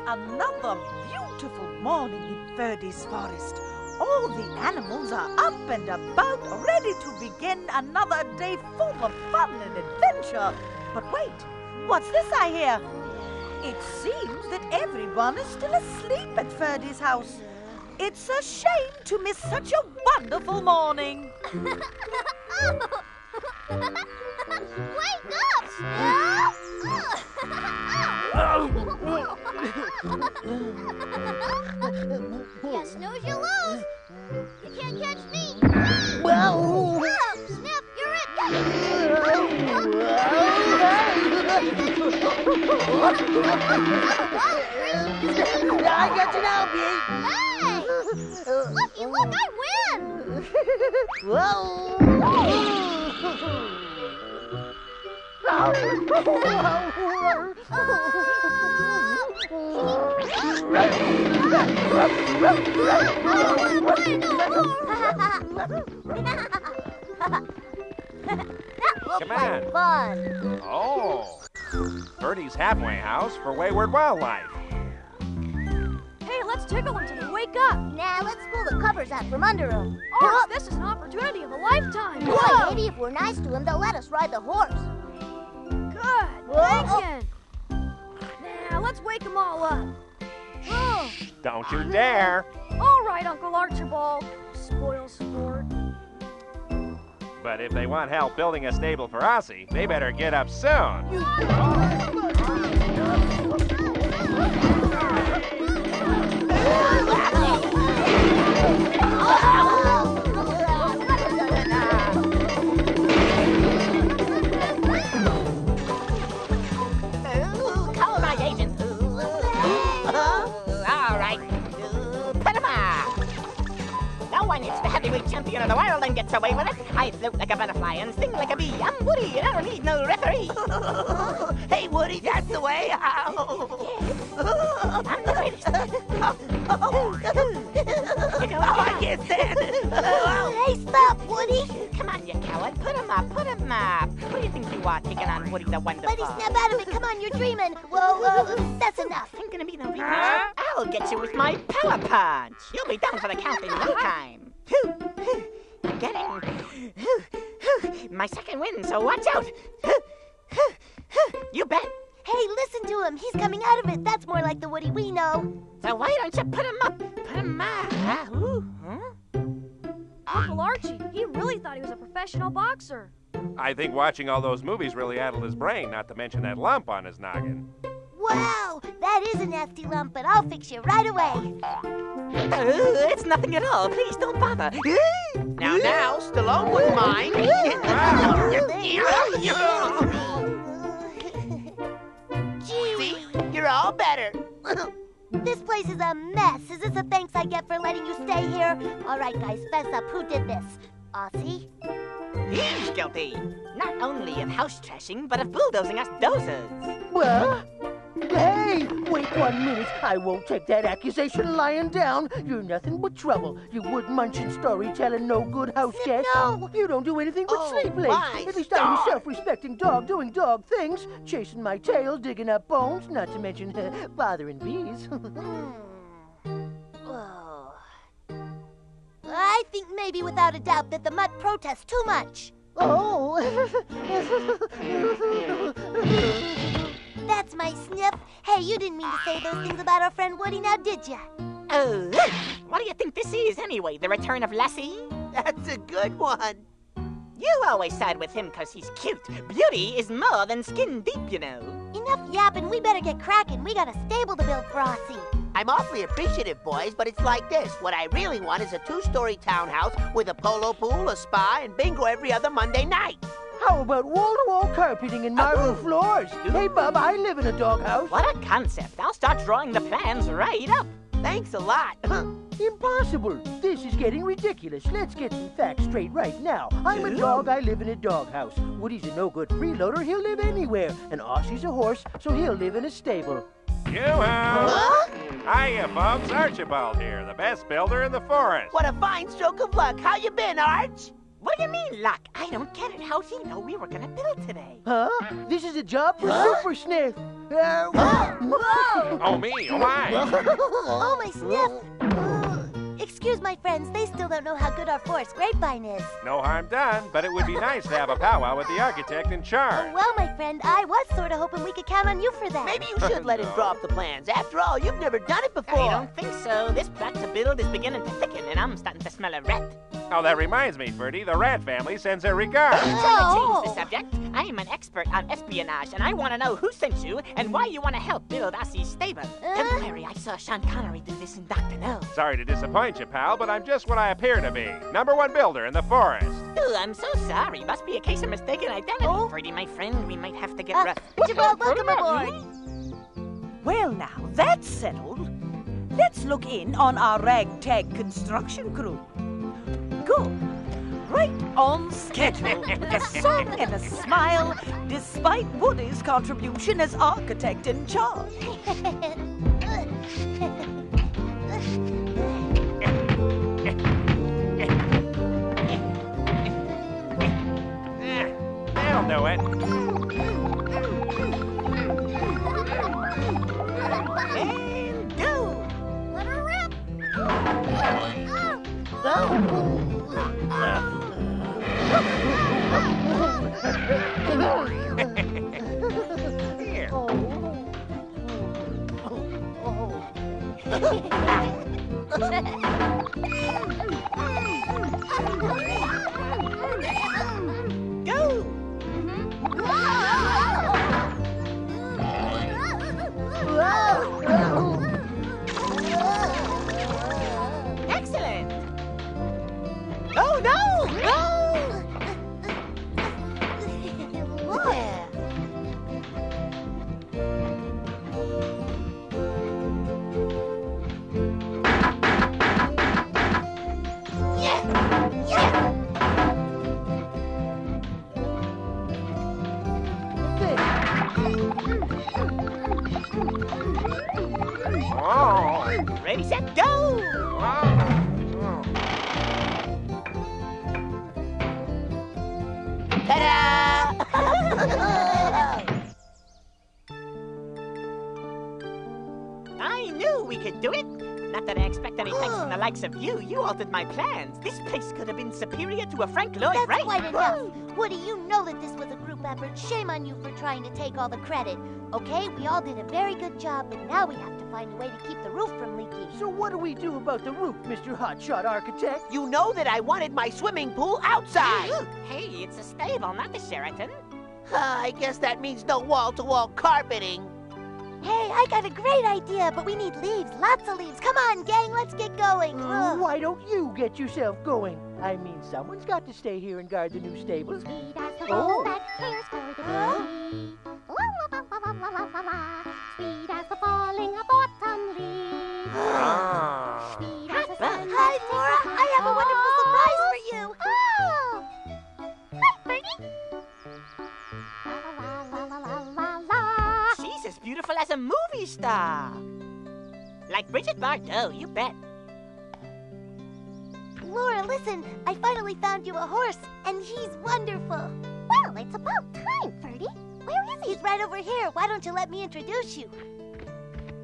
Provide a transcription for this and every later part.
It's another beautiful morning in Ferdy's forest. All the animals are up and about, ready to begin another day full of fun and adventure. But wait, what's this I hear? It seems that everyone is still asleep at Ferdy's house. It's a shame to miss such a wonderful morning. Wake up, Snoop! you snooze, you lose. You can't catch me. Well. Oh, Snip, you're it. I got you now, Pete. Hey! Looky, look, I win! that looks oh. Come on. fun. Oh. Birdie's halfway house for wayward wildlife. Hey, let's tickle them till they wake up. Now let's pull the covers out from under them. Ours, this is an opportunity of a lifetime. Boy, maybe if we're nice to them, they'll let us ride the horse. Good Whoa. thinking. Now, let's wake them all up. Oh, Don't you dare. all right, Uncle Archibald. Spoil sport. But if they want help building a stable for Ossie, they better get up soon. Ooh, champion of the world and gets away with it. I float like a butterfly and sting like a bee. I'm Woody and I don't need no referee. Hey, Woody, that's the way. Ow. I'm the greatest. Oh, I can't stand it. Hey, stop, Woody. Come on, you coward. Put him up. Put him up. Who do you think you are taking on Woody the Wonderful? Buddy, snap out of it. Come on, you're dreaming. Whoa, whoa, that's enough. Ain't gonna be no rematch. I'll get you with my power punch. You'll be down for the count in no time. Phew, phew. I'm getting phew, phew, my second win, so watch out. You bet. Hey, listen to him. He's coming out of it. That's more like the Woody we know. So why don't you put him up? Put him up. Ah, ooh, huh? Uncle Archie, he really thought he was a professional boxer. I think watching all those movies really addled his brain, not to mention that lump on his noggin. Wow, that is a nasty lump, but I'll fix you right away. Uh, it's nothing at all. Please don't bother. Now, now, Stallone wouldn't mind. Gee, See, you're all better. this place is a mess. Is this the thanks I get for letting you stay here? All right, guys, fess up. Who did this? Aussie? He's guilty. Not only of house trashing, but of bulldozing us dozers. Well, hey, wait one minute. I won't take that accusation lying down. You're nothing but trouble. You wood munching, storytelling, no good house guest. No. You don't do anything but Oh, sleep late. At least I'm a self-respecting dog doing dog things, chasing my tail, digging up bones, not to mention bothering bees. Oh. I think maybe without a doubt that the mud protests too much. oh. That's my snip. Hey, you didn't mean to say those things about our friend Woody, now did ya? Oh, what do you think this is anyway? The return of Lassie? That's a good one. You always side with him 'cause he's cute. Beauty is more than skin deep, you know. Enough yapping. We better get cracking. We got a stable to build Frosty. I'm awfully appreciative, boys, but it's like this. What I really want is a two-story townhouse with a polo pool, a spa, and bingo every other Monday night. How about wall-to-wall carpeting and marble floors? Hey, Bub, I live in a doghouse. What a concept. I'll start drawing the plans right up. Thanks a lot. Impossible. This is getting ridiculous. Let's get some facts straight right now. I'm a dog. I live in a doghouse. Woody's a no-good freeloader. He'll live anywhere. And Ossie's a horse, so he'll live in a stable. You Yoo-hoo! Hiya, folks. Archibald here, the best builder in the forest. What a fine stroke of luck. How you been, Arch? What do you mean, luck? I don't get it. How'd he know we were gonna build today? Huh? This is a job for Super Sniff. Uh, Oh, me, oh, my. Oh, my sniff! Ugh. Excuse my friends, they still don't know how good our forest grapevine is. No harm done, but it would be nice to have a powwow with the architect in Oh, charge. well, my friend, I was sort of hoping we could count on you for that. Maybe you should let him draw up the plans. After all, you've never done it before. I don't think so. This plot to build is beginning to thicken, and I'm starting to smell a rat. Oh, that reminds me, Ferdy, the rat family sends their regards. Trying to Oh. change the subject. I am an expert on espionage, and I want to know who sent you and why you want to help build Ossie's stable. Don't worry, I saw Sean Connery do this in Doctor No. Sorry to disappoint you, pal, but I'm just what I appear to be. Number one builder in the forest. Ooh, I'm so sorry. Must be a case of mistaken identity. Freddie, my friend, we might have to get Uh, rough. Jamal, welcome aboard. Well, now that's settled. Let's look in on our ragtag construction crew. Good. Right on schedule, with a song and a smile, despite Woody's contribution as architect in charge. Eh, they'll do it. Mm-hmm. Oh. Ready, set, go! Oh. Ta-da! I knew we could do it. Not that I expect any thanks from the likes of you. You altered my plans. This place could have been superior to a Frank Lloyd That's Wright. quite enough. Woody, you know that this was a group effort. Shame on you for trying to take all the credit. Okay, we all did a very good job, but now we have to find a way to keep the roof from leaking. so what do we do about the roof, Mr. Hotshot Architect? You know that I wanted my swimming pool outside. Hey, it's a stable, not the Sheraton. Uh, I guess that means no wall-to-wall carpeting. Hey, I got a great idea, but we need leaves, lots of leaves. Come on, gang, let's get going. Uh, why don't you get yourself going? I mean, someone's got to stay here and guard the new stables. Sweet as the Oh. fall that cares for the bee. La la la la la la la la. Sweet as the falling of autumn leaves. Ah. Sweet as the Hi, sun Bud. that Laura, takes I have a wonderful surprise for you. Oh. Hi, Bertie. La la la la la la la. She's as beautiful as a movie star. Like Brigitte Bardot, you bet. Laura, listen. I finally found you a horse, and he's wonderful. Well, it's about time, Bertie. Where is he? He's right over here. Why don't you let me introduce you?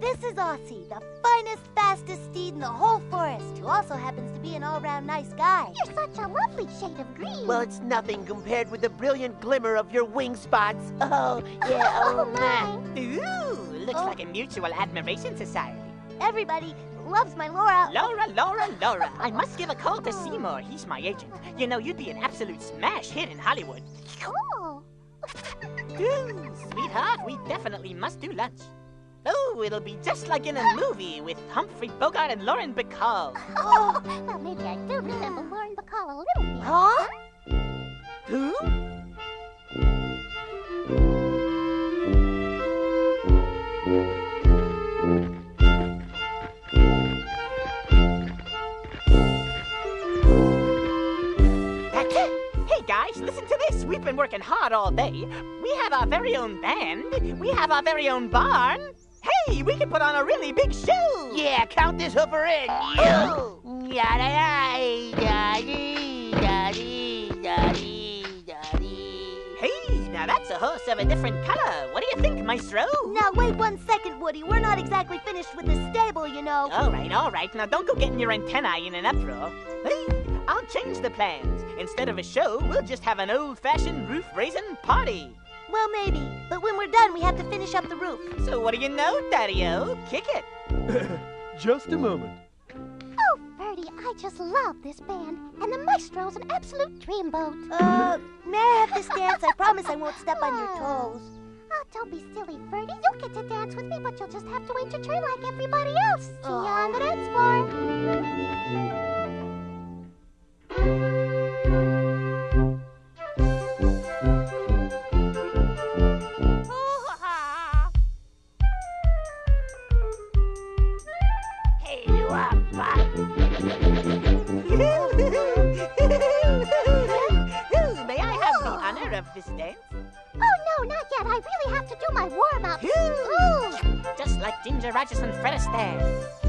This is Aussie, the finest, fastest steed in the whole forest, who also happens to be an all-round nice guy. You're such a lovely shade of green. Well, it's nothing compared with the brilliant glimmer of your wing spots. Oh, yeah, oh, my. Ooh, looks Oh. like a mutual admiration society. Everybody loves my Laura. Laura, Laura, Laura. I must give a call to Seymour. He's my agent. You know, you'd be an absolute smash hit in Hollywood. Oh. Ooh, sweetheart, we definitely must do lunch. Oh, it'll be just like in a movie with Humphrey Bogart and Lauren Bacall. oh. Well, maybe working hard all day. We have our very own band. We have our very own barn. Hey, we can put on a really big show. Yeah, count this hooper in. Oh. Yada-dee. Hey, now that's a horse of a different color. What do you think, Maestro? Now, wait one second, Woody. We're not exactly finished with the stable, you know. All right, all right. Now don't go getting your antennae in an uproar. Hey, I'll change the plans. Instead of a show, we'll just have an old-fashioned roof-raising party. Well, maybe. But when we're done, we have to finish up the roof. So what do you know, Daddy-O? Kick it. Just a moment. Oh, Bertie, I just love this band. And the maestro's an absolute dreamboat. Uh, may I have this dance? I promise I won't step on your toes. Oh, don't be silly, Bertie. You'll get to dance with me, but you'll just have to wait your turn like everybody else. See you on the dance floor. Just like Ginger Rogers and Fred Astaire.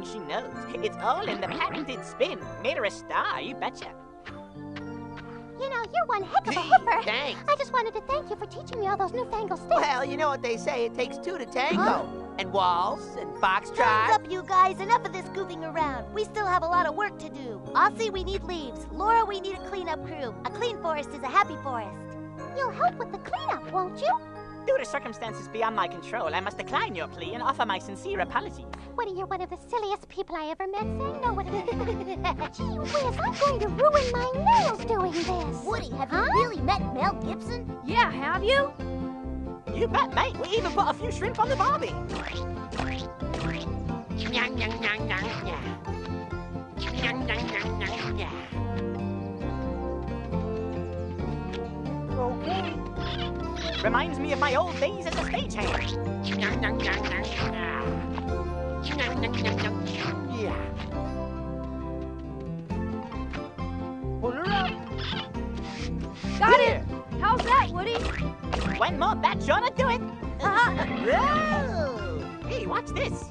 Everything she knows. It's all in the patented spin. Made her a star, you betcha. You know, you're one heck of a hooper. Thanks. I just wanted to thank you for teaching me all those newfangled steps. Well, you know what they say, it takes two to tango. And waltz and Time's foxtrot. up, you guys. Enough of this goofing around. We still have a lot of work to do. Aussie, we need leaves. Laura, we need a cleanup crew. A clean forest is a happy forest. You'll help with the cleanup, won't you? Due to circumstances beyond my control, I must decline your plea and offer my sincere apologies. Woody, you're one of the silliest people I ever met, saying no, Woody. Gee whiz, I'm going to ruin my nails doing this. Woody, have you really met Mel Gibson? Yeah, have you? You bet, mate. We even put a few shrimp on the barbie. Reminds me of my old days as a stagehand. Yeah. Pull her up. Got it. How's that, Woody? One more batch ought to do it. Whoa! Hey, watch this.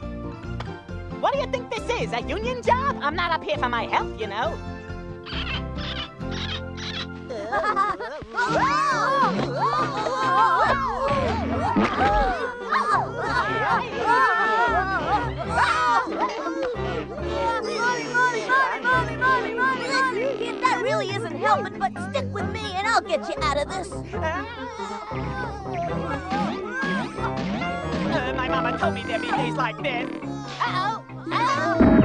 What do you think this is? A union job? I'm not up here for my health, you know. That really isn't helping, but stick with me and I'll get you out of this. Uh, my mama told me there'd be days like this. Uh-oh. Uh-oh.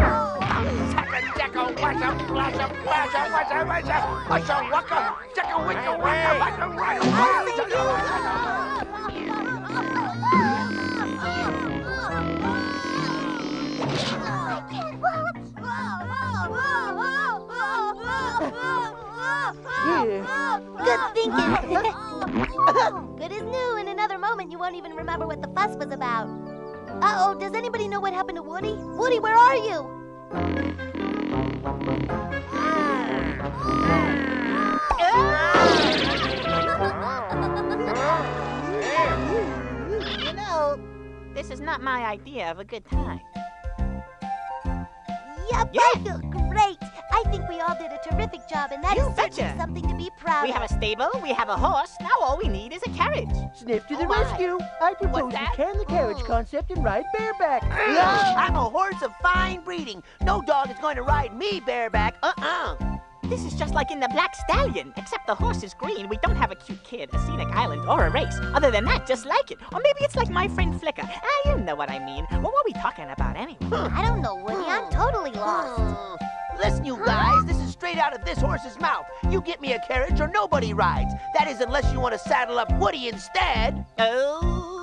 Jacka, wacka, blasha, blasha, washa, washa, washa, waka, jacka, wicka, waka, waka, waka, waka, waka. I can't walk. here. Good thinking. Good as new. In another moment, you won't even remember what the fuss was about. Uh-oh, does anybody know what happened to Woody? Woody, where are you? You know, this is not my idea of a good time. Yep, Yeah. I feel great. I think we all did a terrific job, and that You is certainly something to be proud of. We have a stable, we have a horse, now all we need is a carriage. Sniff to the Oh, rescue. I propose we that? can the carriage concept and ride bareback. I'm a horse of fine breeding. No dog is going to ride me bareback. Uh-uh. This is just like in the Black Stallion, except the horse is green. We don't have a cute kid, a scenic island, or a race. Other than that, just like it. Or maybe it's like my friend Flicka. Ah, you know what I mean. What were we talking about anyway? I don't know, Woody. I'm totally lost. Listen, you guys, this is straight out of this horse's mouth. You get me a carriage or nobody rides. That is, unless you want to saddle up Woody instead. Oh.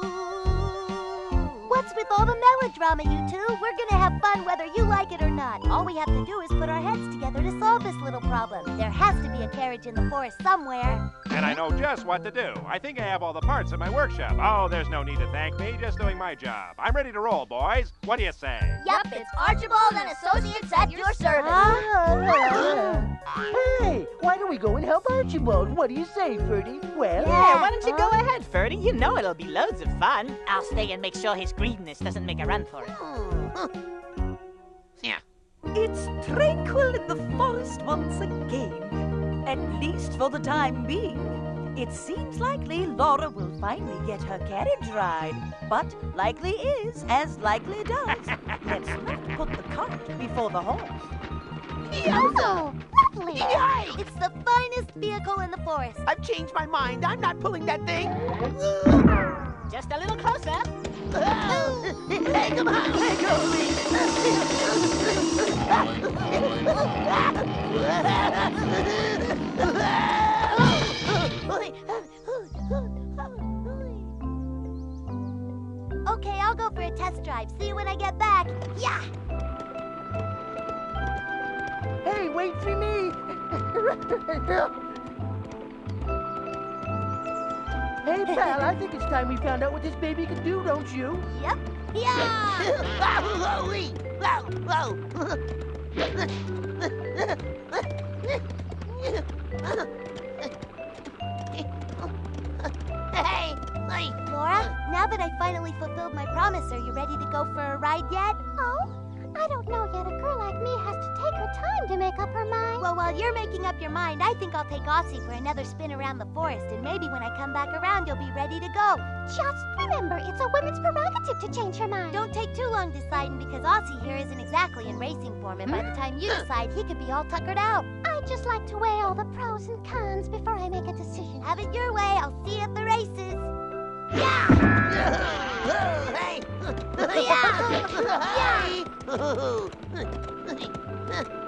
What's with all the melodrama, you two? We're gonna have fun whether you like it or not. All we have to do is put our heads together to solve this little problem. There has to be a carriage in the forest somewhere. And I know just what to do. I think I have all the parts in my workshop. Oh, there's no need to thank me. Just doing my job. I'm ready to roll, boys. What do you say? Yep, it's Archibald and Associates at your service. Uh-huh. Hey, why don't we go and help Archibald? What do you say, Ferdy? Well, Yeah, why don't you go uh-huh. ahead, Ferdy? You know it'll be loads of fun. I'll stay and make sure his greediness doesn't make a run for it. Hmm. Yeah. It's tranquil in the forest once again, at least for the time being. It seems likely Laura will finally get her carriage ride, but likely is as likely does. Let's not put the cart before the horse. Oh, lovely. It's the finest vehicle in the forest. I've changed my mind. I'm not pulling that thing. Just a little closer. hey, come on, let go hey, pal, I think it's time we found out what this baby can do, don't you? Yep. Yeah. Hey, hey. Laura, now that I finally fulfilled my promise, are you ready to go for a ride yet? Make up her mind. Well, while you're making up your mind, I think I'll take Aussie for another spin around the forest, and maybe when I come back around, you'll be ready to go. Just remember, it's a woman's prerogative to change her mind. Don't take too long deciding, because Aussie here isn't exactly in racing form, and by the time you hmm. decide, he could be all tuckered out. I'd just like to weigh all the pros and cons before I make a decision. Have it your way. I'll see you at the races. Yeah! Hey.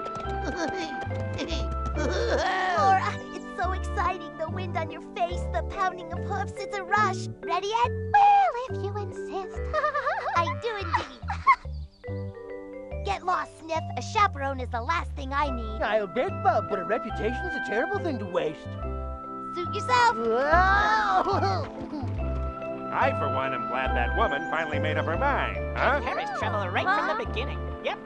Laura, it's so exciting. The wind on your face, the pounding of hoofs. It's a rush. Ready yet? Well, if you insist. I do indeed. Get lost, Sniff. A chaperone is the last thing I need. I'll bet, Bob, but a reputation is a terrible thing to waste. Suit yourself. I, for one, am glad that woman finally made up her mind. Huh? Carriage trouble right from the beginning. Yep.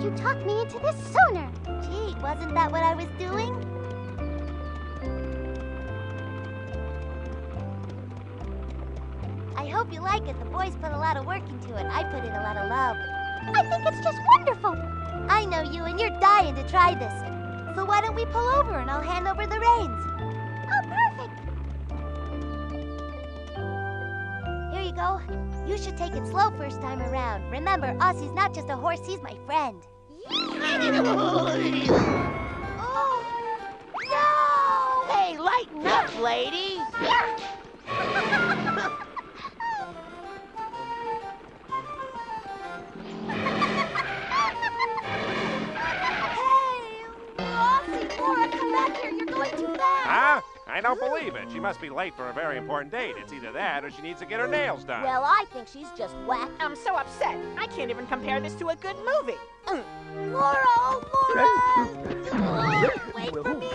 Didn't you talk me into this sooner? Gee, wasn't that what I was doing? I hope you like it. The boys put a lot of work into it. I put in a lot of love. I think it's just wonderful. I know you, and you're dying to try this. So why don't we pull over and I'll hand over the reins? Oh, perfect. You should take it slow first time around. Remember, Ossie's not just a horse, he's my friend. oh, no! Hey, lighten up, lady. I I don't believe it. She must be late for a very important date. It's either that or she needs to get her nails done. Well, I think she's just whack. I'm so upset. I can't even compare this to a good movie. Mm. Laurel, Laurel! Wait for me!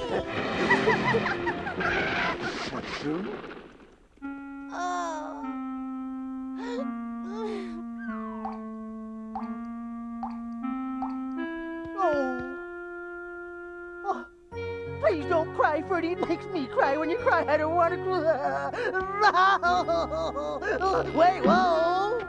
Ferdy. It makes me cry when you cry. I don't want to cry. Wait, whoa.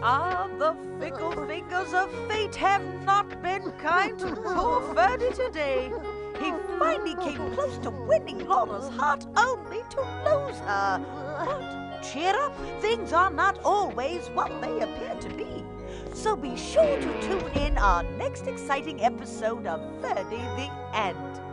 Ah, the fickle fingers of fate have not been kind to poor Ferdy today. He finally came close to winning Laura's heart only to lose her. But cheer up, things are not always what they appear to be. So be sure to tune in our next exciting episode of Ferdy the Ant.